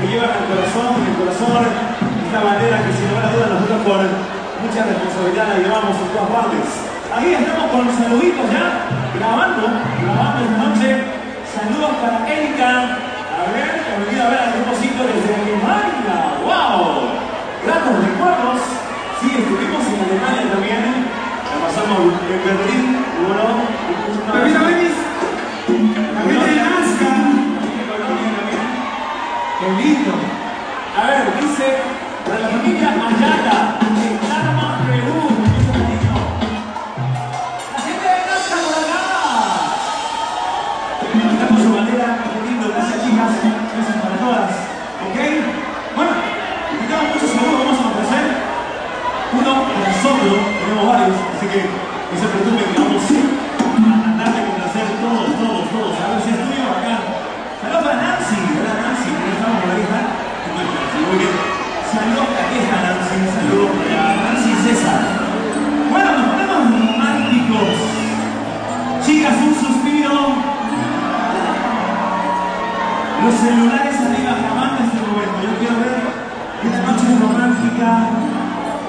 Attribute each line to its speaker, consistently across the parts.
Speaker 1: que llevan al corazón, en el corazón, esta bandera que sin lugar a dudas nosotros con mucha responsabilidad la llevamos en todas partes. Aquí estamos con los saluditos ya, grabando, grabando esta noche. Saludos para Erika, a ver, que me a ver al grupocito desde Alemania. ¡Wow! Gratos recuerdos. Sí, estuvimos en Alemania también. La pasamos en Berlín, bueno. Permítame, lindo. A ver, dice, para la familia Ayala, en Tarma, Perú. Dice lindo. La gente de Nazca por acá. Estamos su bandera, qué lindo. Gracias chicas, gracias para todas. ¿Ok? Bueno, invitamos muchos saludos, vamos a ofrecer. Uno, nosotros, tenemos varios, así que no se preocupen que vamos Aleluya. Saludos, aquí está Nancy, saludos para Nancy César. Bueno, nos ponemos románticos. Chicas, un suspiro. Los celulares arriba, jamás este momento. Yo quiero ver esta noche romántica,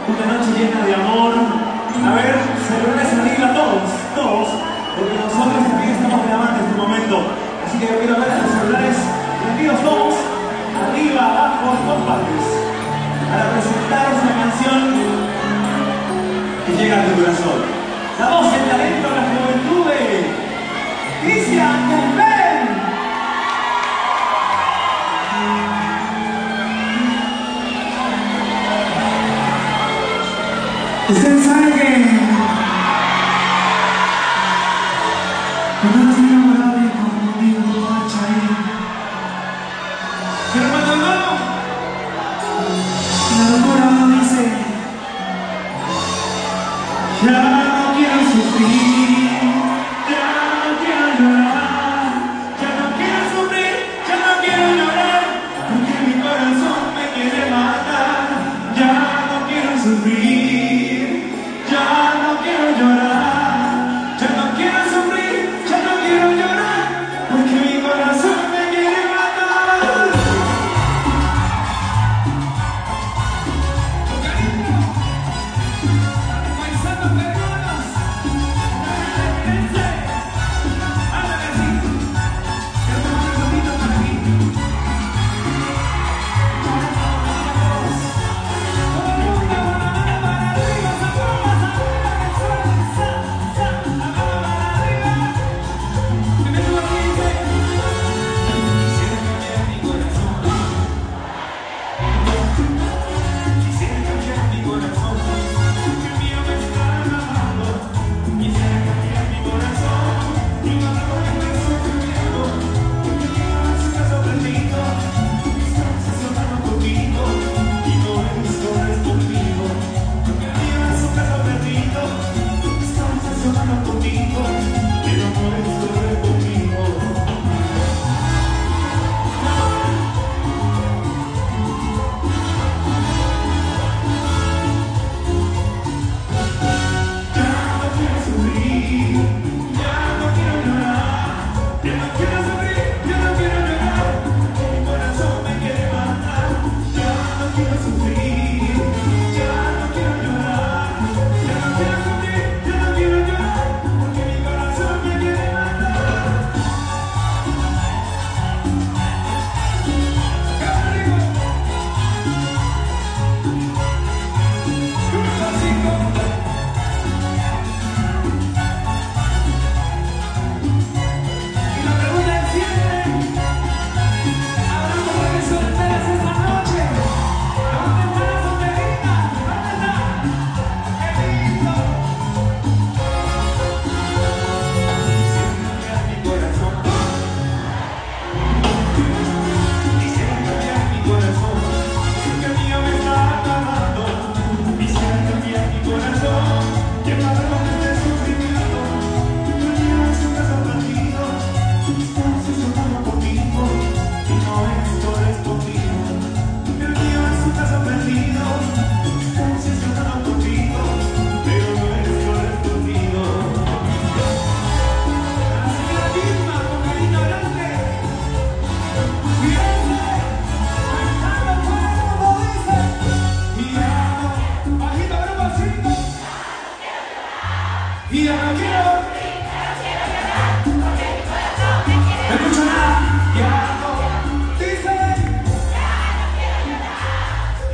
Speaker 1: una noche llena de amor. A ver, celulares arriba, todos, todos, porque nosotros también estamos grabando en este momento. Así que yo quiero ver a los celulares, amigos todos arriba, abajo, en dos partes, para presentar esa canción que llega a tu corazón. La voz, el talento, la juventud de Cristian Campbell.
Speaker 2: Ustedes saben que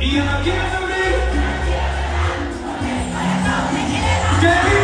Speaker 2: Y yo no quiero sufrir.
Speaker 1: Ustedes